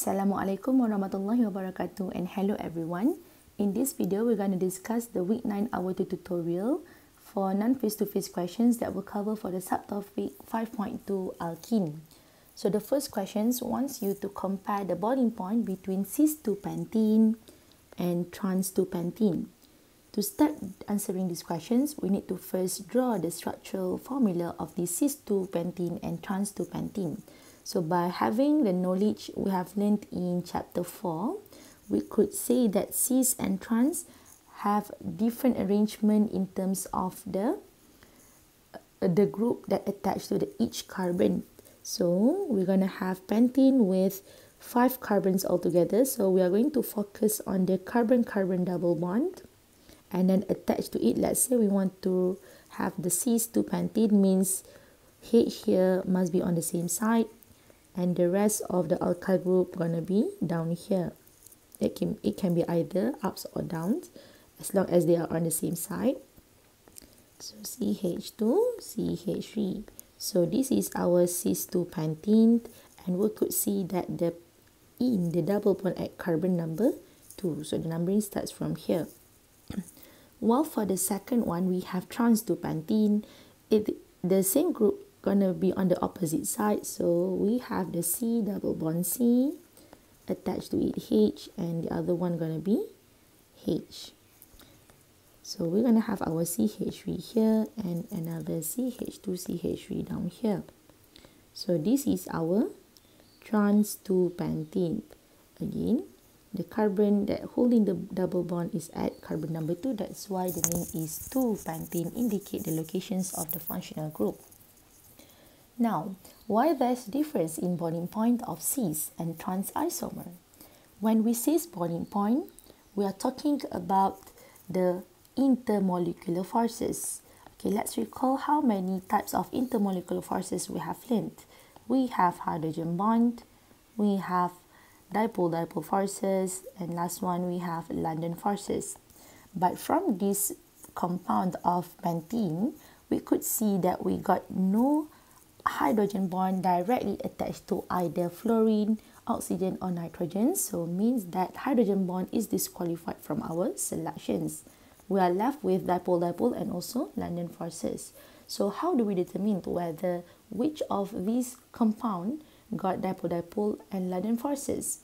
Assalamualaikum warahmatullahi wabarakatuh and hello everyone. In this video, we're going to discuss the week 9 hour 2 tutorial for non-face-to-face questions that will cover for the subtopic 5.2 alkene. So the first questions wants you to compare the boiling point between cis-2-pentene and trans-2-pentene. To start answering these questions, we need to first draw the structural formula of the cis-2-pentene and trans-2-pentene. So by having the knowledge we have learned in chapter 4, we could say that cis and trans have different arrangement in terms of the uh, the group that attach to the each carbon. So we're going to have pentene with five carbons altogether. So we are going to focus on the carbon-carbon double bond and then attach to it. Let's say we want to have the cis to pentene means H here must be on the same side and the rest of the alkyl group gonna be down here. It can it can be either ups or downs as long as they are on the same side. So CH2 CH3 so this is our cis2 pentene and we could see that the in the double bond at carbon number 2 so the numbering starts from here. While for the second one we have trans 2 pentene. It the same group gonna be on the opposite side. So we have the C double bond C attached to it H and the other one gonna be H. So we're gonna have our CH3 here and another CH2CH3 down here. So this is our trans 2 pentene. Again the carbon that holding the double bond is at carbon number 2 that's why the name is 2 pentene. Indicate the locations of the functional group now, why there's difference in boiling point of cis and trans isomer? When we say boiling point, we are talking about the intermolecular forces. Okay, let's recall how many types of intermolecular forces we have learned. We have hydrogen bond, we have dipole-dipole forces, and last one we have London forces. But from this compound of pentene, we could see that we got no hydrogen bond directly attached to either fluorine, oxygen or nitrogen. So means that hydrogen bond is disqualified from our selections. We are left with dipole-dipole and also London forces. So how do we determine whether which of these compound got dipole-dipole and London forces?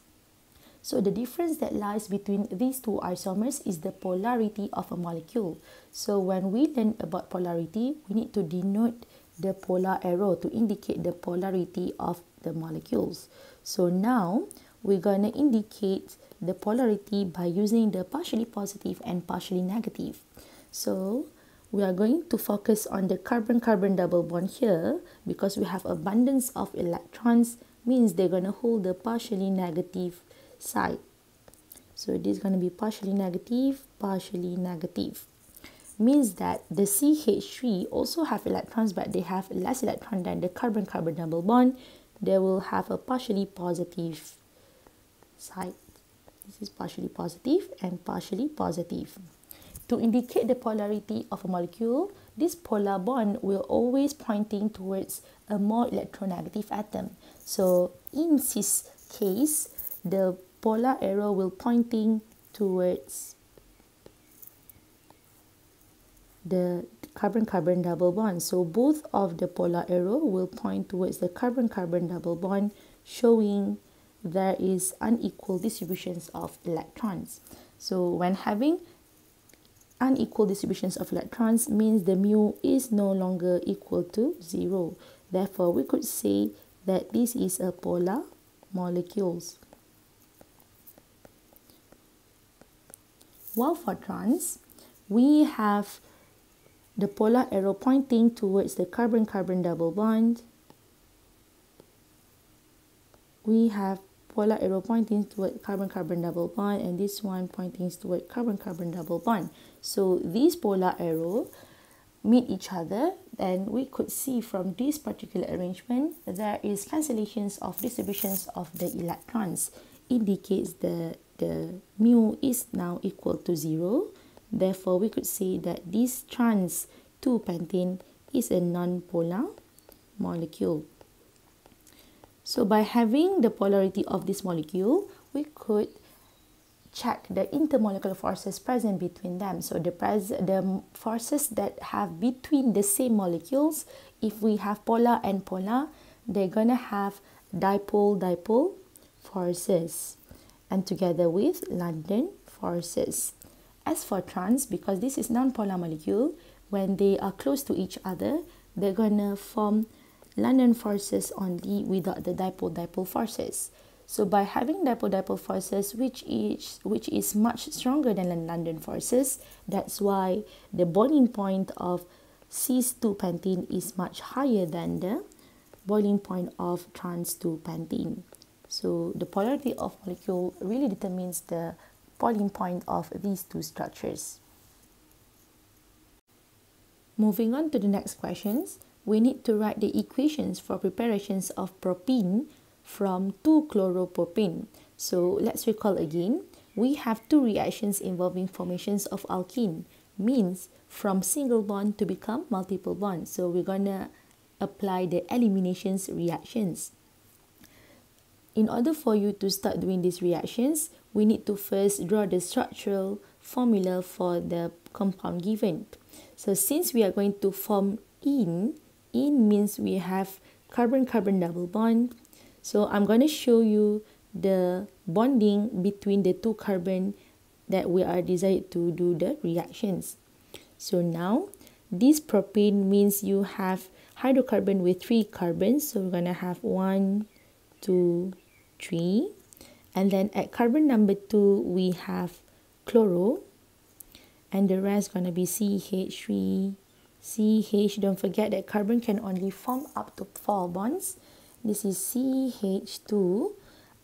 So the difference that lies between these two isomers is the polarity of a molecule. So when we learn about polarity, we need to denote the polar arrow to indicate the polarity of the molecules. So now we're going to indicate the polarity by using the partially positive and partially negative. So we are going to focus on the carbon-carbon double bond here because we have abundance of electrons means they're going to hold the partially negative side. So this is going to be partially negative, partially negative means that the CH3 also have electrons but they have less electron than the carbon-carbon double bond. They will have a partially positive side. This is partially positive and partially positive. To indicate the polarity of a molecule, this polar bond will always pointing towards a more electronegative atom. So in this case, the polar arrow will pointing towards the carbon-carbon double bond. So both of the polar arrow will point towards the carbon-carbon double bond showing there is unequal distributions of electrons. So when having unequal distributions of electrons means the mu is no longer equal to zero. Therefore, we could say that this is a polar molecules. While for trans, we have the polar arrow pointing towards the carbon-carbon double bond. We have polar arrow pointing toward carbon-carbon double bond and this one pointing toward carbon-carbon double bond. So these polar arrow meet each other then we could see from this particular arrangement there is cancellations of distributions of the electrons indicates the the mu is now equal to zero Therefore, we could say that this trans 2-pentene is a non-polar molecule. So by having the polarity of this molecule, we could check the intermolecular forces present between them. So the, pres the forces that have between the same molecules, if we have polar and polar, they're going to have dipole-dipole forces and together with London forces. As for trans, because this is non-polar molecule, when they are close to each other, they're going to form London forces only without the dipole-dipole forces. So by having dipole-dipole forces, which is, which is much stronger than London forces, that's why the boiling point of cis-2-pentene is much higher than the boiling point of trans-2-pentene. So the polarity of molecule really determines the boiling point of these two structures. Moving on to the next questions, we need to write the equations for preparations of propene from 2-chloropropene. So let's recall again. We have two reactions involving formations of alkene. Means from single bond to become multiple bond. So we're to apply the eliminations reactions. In order for you to start doing these reactions, we need to first draw the structural formula for the compound given. So since we are going to form in, in means we have carbon-carbon double bond, so I'm going to show you the bonding between the two carbon that we are desired to do the reactions. So now this propane means you have hydrocarbon with three carbons. So we're going to have one, two, three. And then at carbon number two, we have chloro. And the rest going to be CH3, CH. Don't forget that carbon can only form up to four bonds this is CH2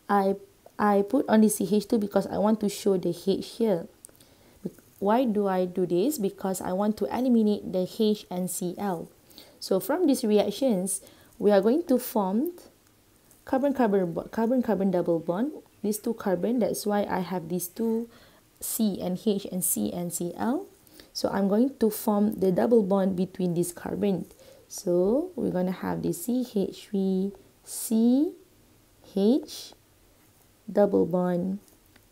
I I put on the CH2 because I want to show the H here why do I do this because I want to eliminate the H and Cl so from these reactions we are going to form carbon carbon carbon carbon double bond these two carbon that's why I have these two C and H and C and Cl so I'm going to form the double bond between these carbon so we're going to have the CH3 C H double bond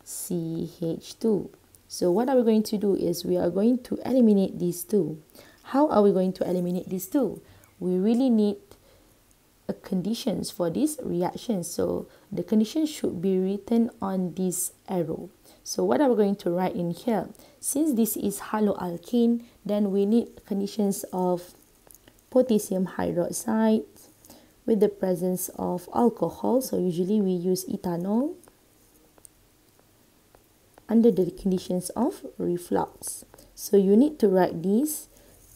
CH2. So what are we going to do is we are going to eliminate these two. How are we going to eliminate these two? We really need a conditions for this reaction. So the condition should be written on this arrow. So what are we going to write in here? Since this is haloalkane, then we need conditions of potassium hydroxide, with the presence of alcohol. So usually we use ethanol under the conditions of reflux. So you need to write these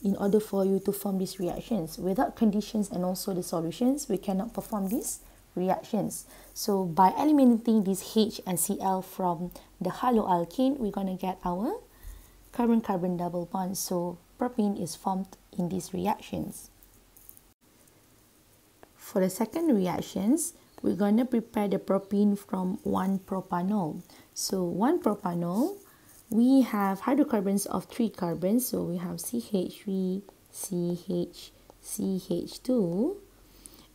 in order for you to form these reactions. Without conditions and also the solutions, we cannot perform these reactions. So by eliminating this H and Cl from the haloalkane, we're going to get our carbon-carbon double bond. So propene is formed in these reactions. For the second reactions, we're going to prepare the propene from 1-propanol. So 1-propanol, we have hydrocarbons of 3 carbons. So we have CH3, CH, CH2.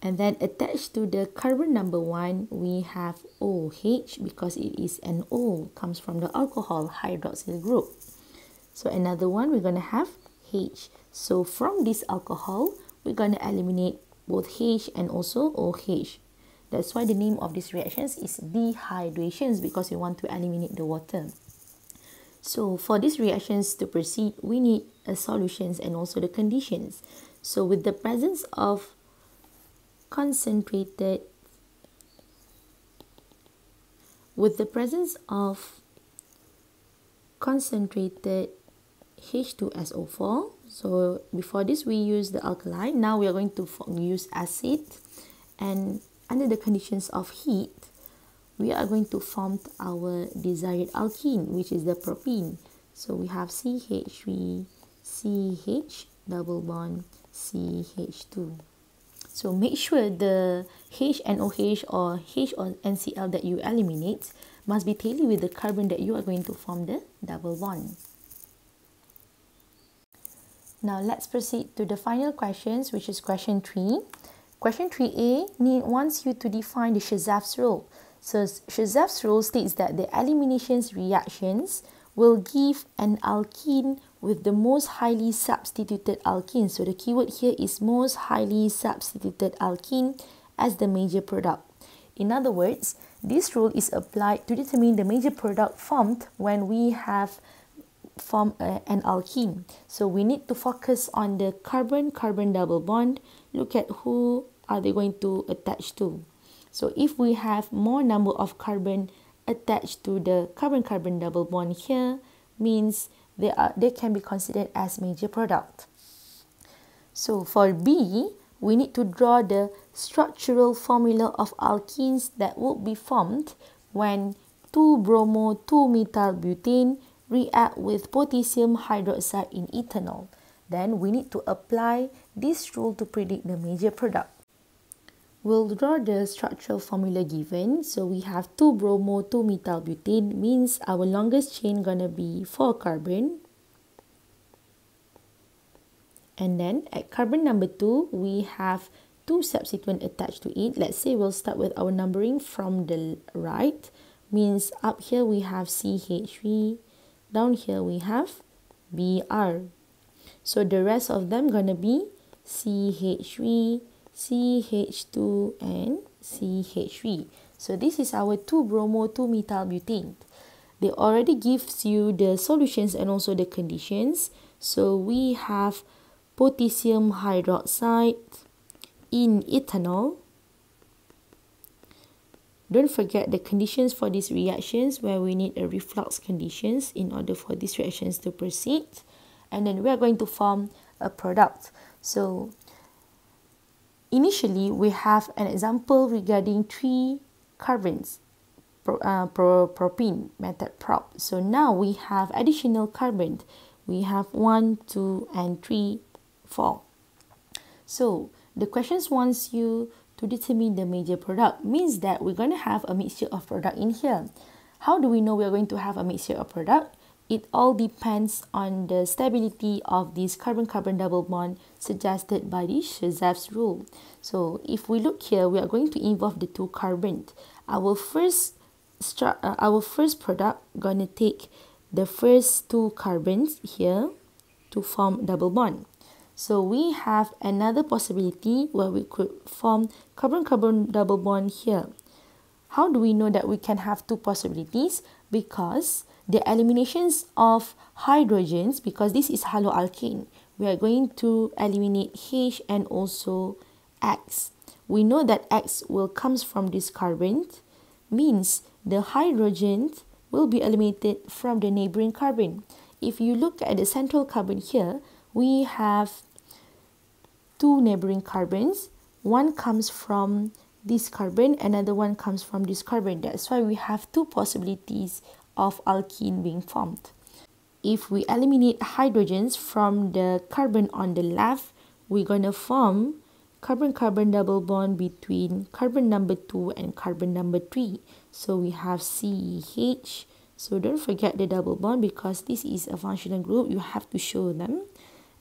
And then attached to the carbon number 1, we have OH because it is an O, comes from the alcohol hydroxyl group. So another one, we're going to have H. So from this alcohol, we're going to eliminate both H and also OH. That's why the name of these reactions is dehydrations because we want to eliminate the water. So for these reactions to proceed, we need a solutions and also the conditions. So with the presence of concentrated with the presence of concentrated H2SO4 so before this we use the alkali now we are going to use acid and under the conditions of heat we are going to form our desired alkene which is the propene so we have CH3 CH double bond CH2 so make sure the H and OH or H or NCl that you eliminate must be tally with the carbon that you are going to form the double bond. Now let's proceed to the final questions which is question 3. Question 3a need wants you to define the Zaitsev's rule. So Zaitsev's rule states that the elimination reactions will give an alkene with the most highly substituted alkene. So the keyword here is most highly substituted alkene as the major product. In other words, this rule is applied to determine the major product formed when we have formed uh, an alkene. So we need to focus on the carbon-carbon double bond. Look at who are they going to attach to. So if we have more number of carbon attached to the carbon-carbon double bond here, means they, are, they can be considered as major product. So for B, we need to draw the structural formula of alkenes that would be formed when 2-bromo 2-methyl butane react with potassium hydroxide in ethanol. Then we need to apply this rule to predict the major product. We'll draw the structural formula given. So we have 2-bromo 2-methyl butane means our longest chain gonna be 4 carbon and then at carbon number 2, we have two substituents attached to it. Let's say we'll start with our numbering from the right. Means up here we have CH3, down here we have Br. So the rest of them gonna be CH3, CH2 and CH3. So this is our 2-bromo 2-methyl butane. They already gives you the solutions and also the conditions. So we have potassium hydroxide in ethanol. Don't forget the conditions for these reactions where we need a reflux conditions in order for these reactions to proceed. And then we are going to form a product. So initially we have an example regarding three carbons pro, uh, pro, propene method prop. So now we have additional carbon. We have one, two, and three 4. So the questions wants you to determine the major product means that we're going to have a mixture of product in here. How do we know we're going to have a mixture of product? It all depends on the stability of this carbon-carbon double bond suggested by the Zaitsev's rule. So if we look here, we are going to involve the two carbons. Our first uh, our first product gonna take the first two carbons here to form double bond. So we have another possibility where we could form carbon-carbon double bond here. How do we know that we can have two possibilities? Because the eliminations of hydrogens, because this is haloalkane, we are going to eliminate H and also X. We know that X will comes from this carbon, means the hydrogen will be eliminated from the neighboring carbon. If you look at the central carbon here, we have two neighboring carbons. One comes from this carbon, another one comes from this carbon. That's why we have two possibilities of alkene being formed. If we eliminate hydrogens from the carbon on the left, we're going to form carbon-carbon double bond between carbon number 2 and carbon number 3. So we have CH. So don't forget the double bond because this is a functional group. You have to show them.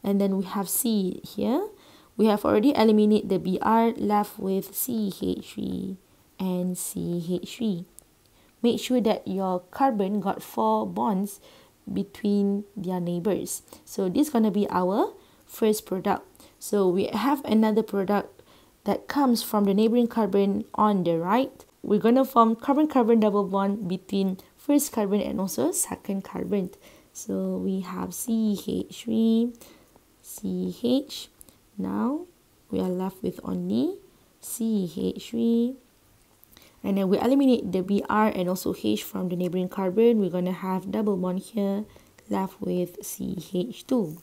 And then we have C here. We have already eliminated the Br left with CH3 and CH3. Make sure that your carbon got four bonds between their neighbors. So this is going to be our first product. So we have another product that comes from the neighboring carbon on the right. We're going to form carbon-carbon double bond between first carbon and also second carbon. So we have CH3, CH, now we are left with only CH3 and then we eliminate the Br and also H from the neighboring carbon. We're going to have double bond here left with CH2.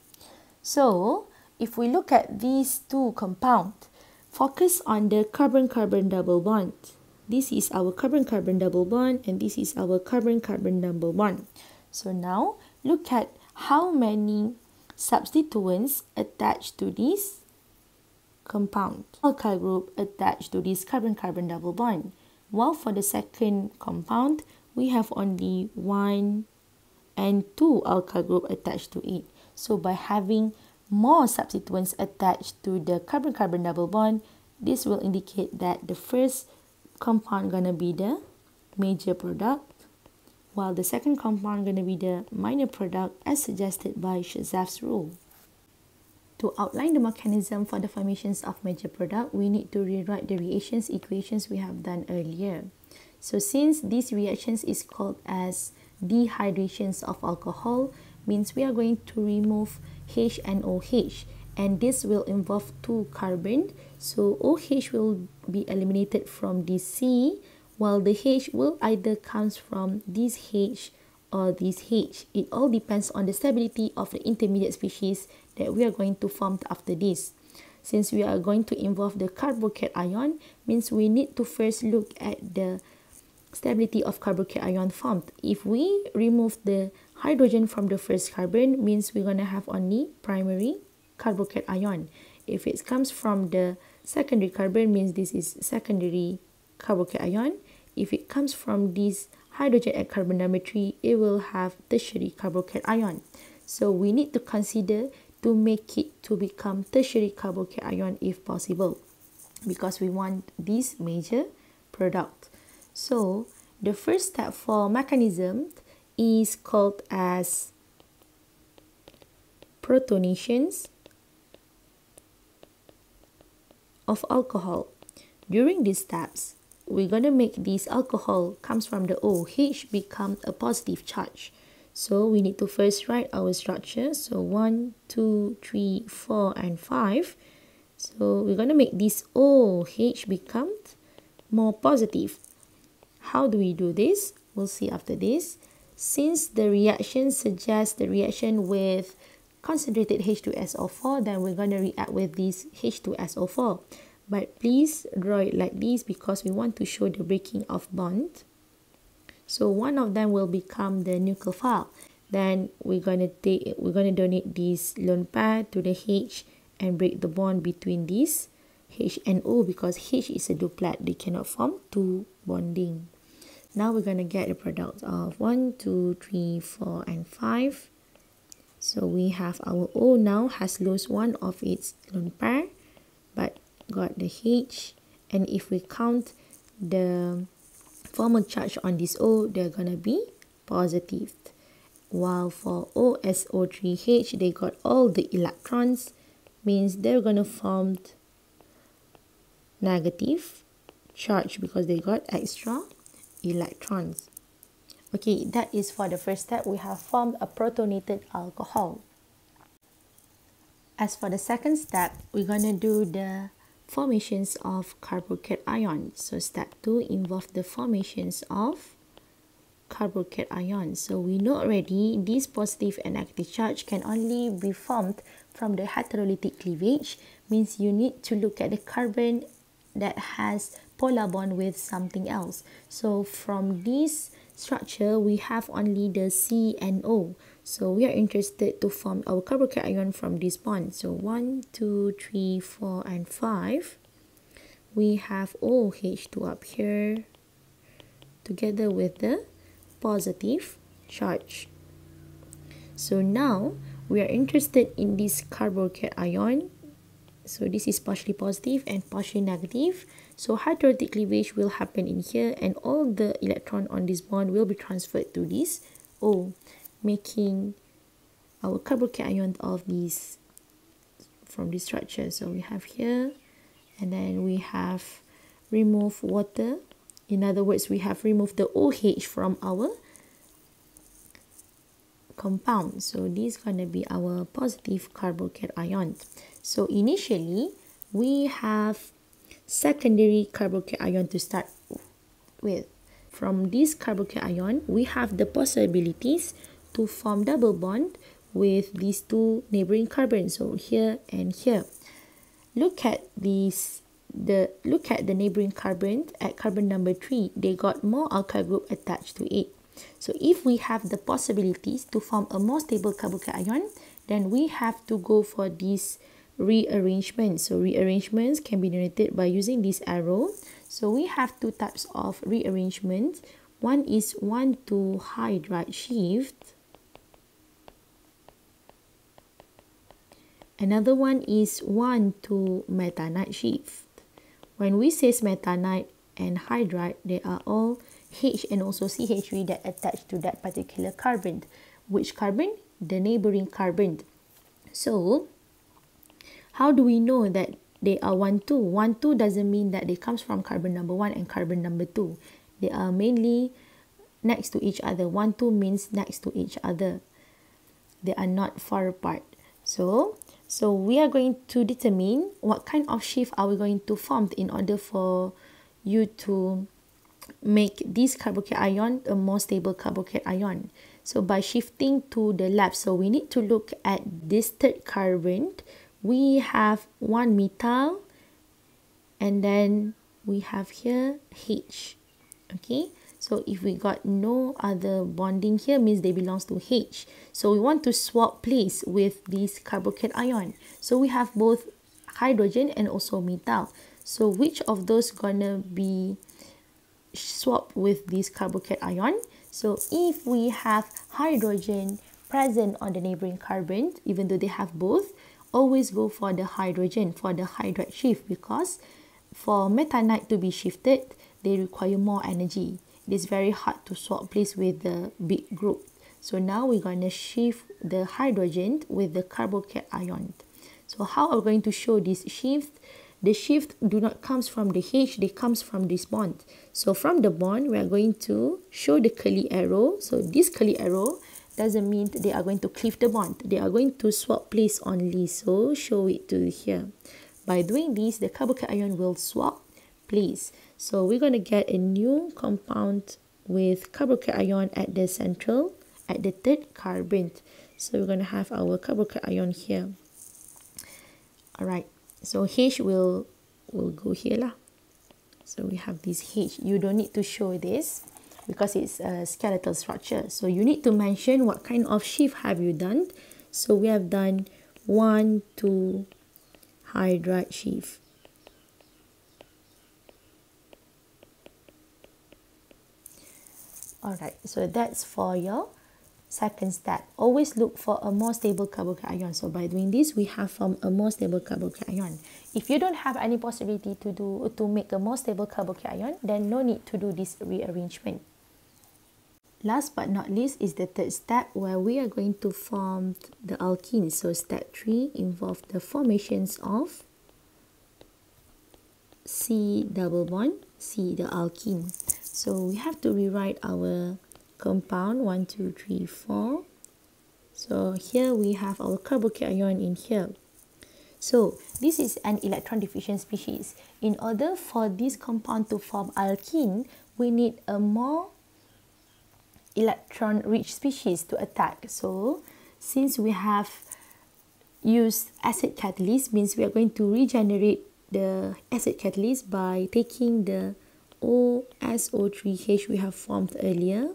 So if we look at these two compounds, focus on the carbon-carbon double bond. This is our carbon-carbon double bond and this is our carbon-carbon double bond. So now look at how many substituents attached to this compound alkyl group attached to this carbon-carbon double bond. While for the second compound, we have only one and two alkyl group attached to it. So by having more substituents attached to the carbon-carbon double bond, this will indicate that the first compound gonna be the major product while the second compound gonna be the minor product as suggested by Shazaf's rule. To outline the mechanism for the formations of major product, we need to rewrite the reactions equations we have done earlier. So since these reactions is called as dehydrations of alcohol, means we are going to remove H and OH and this will involve two carbon. So OH will be eliminated from this C while the H will either comes from this H or this H. It all depends on the stability of the intermediate species that we are going to form after this. Since we are going to involve the carbocation means we need to first look at the stability of carbocation formed. If we remove the hydrogen from the first carbon means we're going to have only primary carbocation. If it comes from the secondary carbon means this is secondary carbocation. If it comes from this hydrogen at carbon number 3, it will have tertiary carbocation. So we need to consider to make it to become tertiary carbocation if possible because we want this major product. So the first step for mechanism is called as protonations of alcohol. During these steps, we're going to make this alcohol comes from the OH become a positive charge. So we need to first write our structure. So 1, 2, 3, 4 and 5. So we're going to make this OH become more positive. How do we do this? We'll see after this. Since the reaction suggests the reaction with concentrated H2SO4, then we're going to react with this H2SO4. But please draw it like this because we want to show the breaking of bond. So one of them will become the nucleophile. Then we're going to take we're going to donate this lone pair to the H and break the bond between this H and O because H is a duplet. They cannot form two bonding. Now we're going to get the product of 1, 2, 3, 4, and 5. So we have our O now has lost one of its lone pair but got the H. And if we count the formal charge on this O, they're going to be positive. While for OSO3H, they got all the electrons, means they're going to form negative charge because they got extra electrons. Okay, that is for the first step. We have formed a protonated alcohol. As for the second step, we're going to do the formations of carbocation. So step 2 involve the formations of carbocation. So we know already this positive and negative charge can only be formed from the heterolytic cleavage. Means you need to look at the carbon that has polar bond with something else. So from this structure, we have only the C and O. So we are interested to form our carbocation from this bond. So 1, 2, 3, 4, and 5. We have OH2 up here together with the positive charge. So now we are interested in this carbocation. So this is partially positive and partially negative. So heterolytic cleavage will happen in here and all the electron on this bond will be transferred to this O making our carbocation of these from this structure. So we have here and then we have remove water. In other words, we have removed the OH from our compound. So this is going to be our positive carbocation. So initially, we have secondary carbocation to start with. From this carbocation, we have the possibilities to form double bond with these two neighboring carbons so here and here. Look at these the look at the neighboring carbon at carbon number 3 they got more alkyl group attached to it. So if we have the possibilities to form a more stable carbocation then we have to go for this rearrangement so rearrangements can be denoted by using this arrow so we have two types of rearrangement one is one to hydride shift Another one is 1 to methanide shift. when we say methanide and hydride, they are all H and also CH3 that attach to that particular carbon. Which carbon? The neighboring carbon. So, how do we know that they are 1, 2? 1, 2 doesn't mean that they comes from carbon number 1 and carbon number 2. They are mainly next to each other. 1, 2 means next to each other. They are not far apart. So, so we are going to determine what kind of shift are we going to form in order for you to make this carbocation a more stable carbocation. So by shifting to the left, so we need to look at this third carbon. We have one methyl and then we have here H. Okay, so if we got no other bonding here means they belongs to H. So we want to swap place with this carbocation. So we have both hydrogen and also methyl So which of those gonna be swapped with this carbocation. So if we have hydrogen present on the neighboring carbon, even though they have both, always go for the hydrogen, for the hydride shift because for methanite to be shifted, they require more energy. It is very hard to swap place with the big group. So now we're going to shift the hydrogen with the carboxyl ion. So how are we going to show this shift? the shift do not comes from the H, they comes from this bond. So from the bond, we are going to show the curly arrow. So this curly arrow doesn't mean they are going to cleave the bond. They are going to swap place only. So show it to here. By doing this, the carbocation will swap place. So we're going to get a new compound with carbocation at the central, at the third carbon. So we're going to have our carbocation here. Alright, so H will will go here lah. So we have this H. You don't need to show this because it's a skeletal structure. So you need to mention what kind of shift have you done. So we have done 1, 2 hydride shift. Alright, so that's for your Second step, always look for a more stable carbocation. So by doing this, we have formed a more stable carbocation. If you don't have any possibility to do to make a more stable carbocation, then no need to do this rearrangement. Last but not least is the third step where we are going to form the alkene. So step 3 involves the formations of C double bond, C the alkene. So we have to rewrite our compound 1 2 3 4 so here we have our carbocation in here so this is an electron deficient species in order for this compound to form alkene we need a more electron rich species to attack so since we have used acid catalyst means we are going to regenerate the acid catalyst by taking the OSO3H we have formed earlier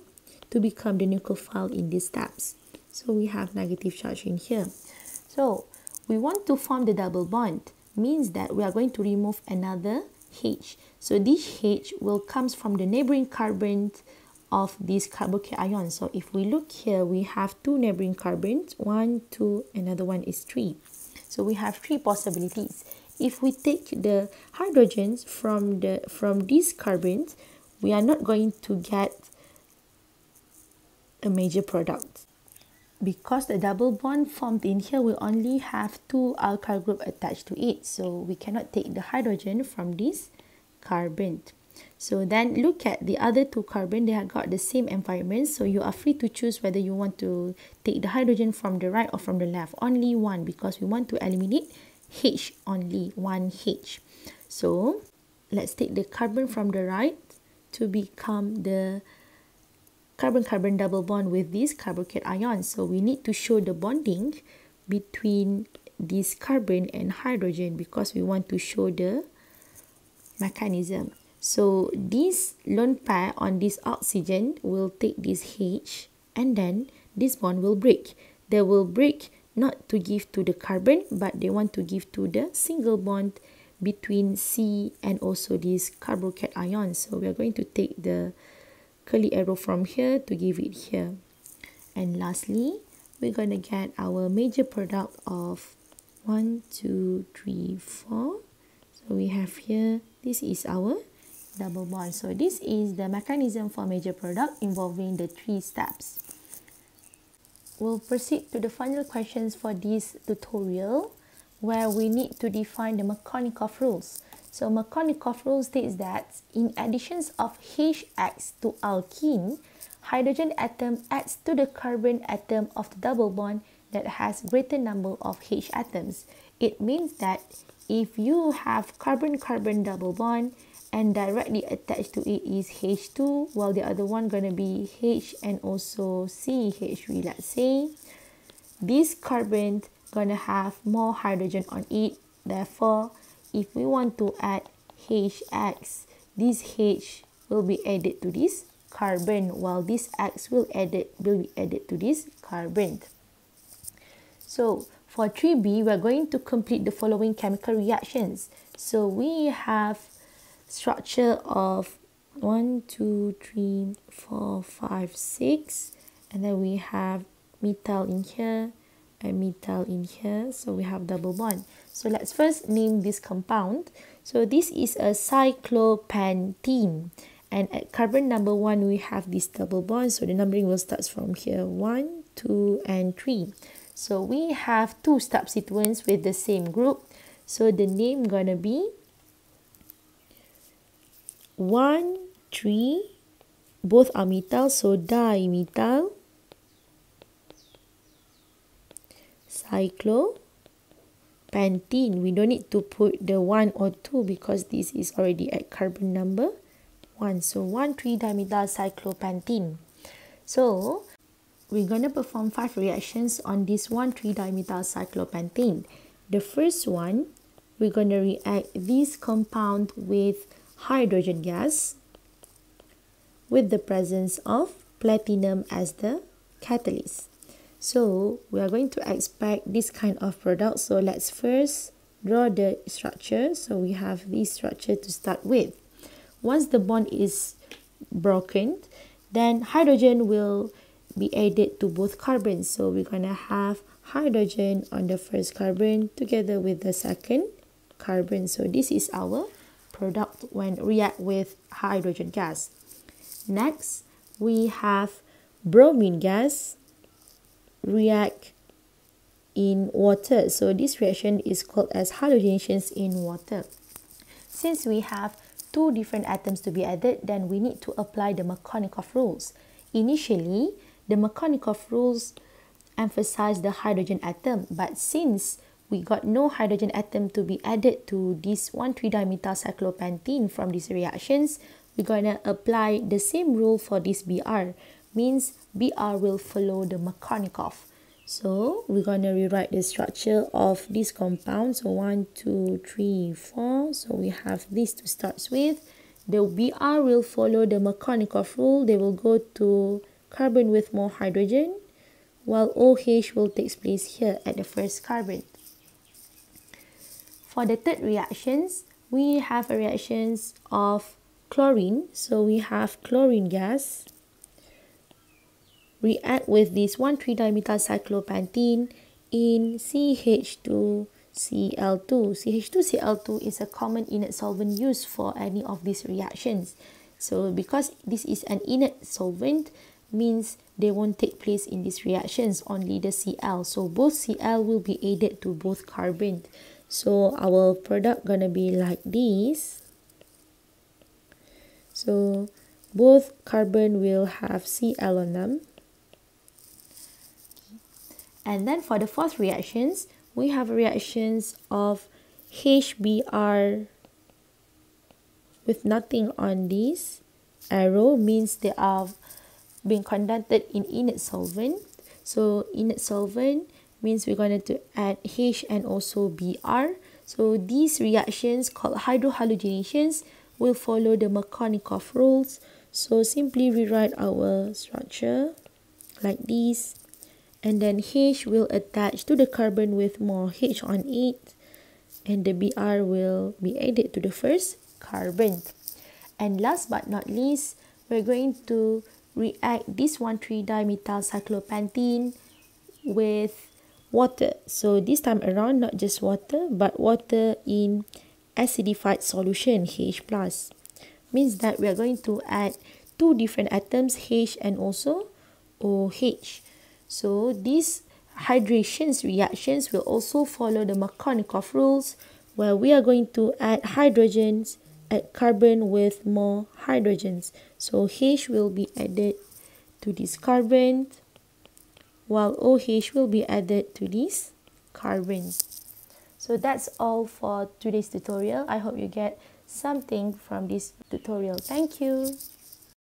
to become the nucleophile in these steps. So we have negative charge in here. So we want to form the double bond means that we are going to remove another H. So this H will comes from the neighboring carbon of this carbocation. So if we look here, we have two neighboring carbons, one, two, another one is three. So we have three possibilities. If we take the hydrogens from the from these carbons, we are not going to get a major product. Because the double bond formed in here will only have two alkyl group attached to it. So we cannot take the hydrogen from this carbon. So then look at the other two carbon, they have got the same environment. So you are free to choose whether you want to take the hydrogen from the right or from the left. Only one because we want to eliminate H only, one H. So let's take the carbon from the right to become the carbon-carbon double bond with this carbocation. So we need to show the bonding between this carbon and hydrogen because we want to show the mechanism. So this lone pair on this oxygen will take this H and then this bond will break. They will break not to give to the carbon but they want to give to the single bond between C and also this carbocation. So we are going to take the curly arrow from here to give it here. And lastly, we're going to get our major product of 1, 2, 3, 4. So we have here this is our double bond. So this is the mechanism for major product involving the three steps. We'll proceed to the final questions for this tutorial where we need to define the Markovnikov rules. So Markovnikov rule states that in additions of HX to alkene, hydrogen atom adds to the carbon atom of the double bond that has greater number of H atoms. It means that if you have carbon-carbon double bond and directly attached to it is H2 while the other one gonna be H and also CH3 let's say this carbon gonna have more hydrogen on it. Therefore if we want to add HX this H will be added to this carbon while this X will added will be added to this carbon. So for 3b we're going to complete the following chemical reactions. So we have structure of 1, 2, 3, 4, 5, 6 and then we have methyl in here and methyl in here. So we have double bond. So let's first name this compound. So this is a cyclopentene and at carbon number 1 we have this double bond. So the numbering will start from here. 1 2 and 3 so we have two substituents with the same group. So the name gonna be 1, 3, both are methyl, so dimethyl, cyclopentene. We don't need to put the 1 or 2 because this is already at carbon number 1. So 1, 3 dimethyl cyclopentene. So we're going to perform 5 reactions on this 1, 3 dimethyl cyclopentene. The first one, we're going to react this compound with hydrogen gas with the presence of platinum as the catalyst. So we are going to expect this kind of product. So let's first draw the structure. So we have this structure to start with. Once the bond is broken, then hydrogen will be added to both carbons. So we're going to have hydrogen on the first carbon together with the second carbon. So this is our product when react with hydrogen gas. Next, we have bromine gas react in water. So this reaction is called as halogenations in water. Since we have two different atoms to be added, then we need to apply the Markovnikov rules. Initially, the Markovnikov rules emphasize the hydrogen atom, but since we got no hydrogen atom to be added to this 1,3-dimethyl cyclopentene from these reactions, we're going to apply the same rule for this Br. Means Br will follow the Markovnikov. So we're going to rewrite the structure of this compound. So 1, 2, 3, 4. So we have this to start with. The Br will follow the Markovnikov rule. They will go to carbon with more hydrogen while OH will take place here at the first carbon. For the third reactions, we have a reactions of chlorine. So we have chlorine gas react with this 1,3-dimethyl cyclopentene in CH2Cl2. CH2Cl2 is a common inert solvent used for any of these reactions. So because this is an inert solvent, means they won't take place in these reactions, only the Cl. So both Cl will be added to both carbon. So our product gonna be like this. So both carbon will have Cl on them. And then for the fourth reactions, we have reactions of HBr with nothing on this arrow means they are being conducted in inert solvent. So inert solvent means we're going to add H and also Br. So these reactions called hydrohalogenations will follow the Markovnikov rules. So simply rewrite our structure like this. And then H will attach to the carbon with more H on it. And the Br will be added to the first carbon. And last but not least, we're going to react this 1,3-dimethyl cyclopentene with water. So this time around, not just water, but water in acidified solution H plus. Means that we are going to add two different atoms H and also OH so these hydrations reactions will also follow the Markovnikov rules where we are going to add hydrogens add carbon with more hydrogens. So H will be added to this carbon while OH will be added to this carbon so that's all for today's tutorial. I hope you get something from this tutorial. Thank you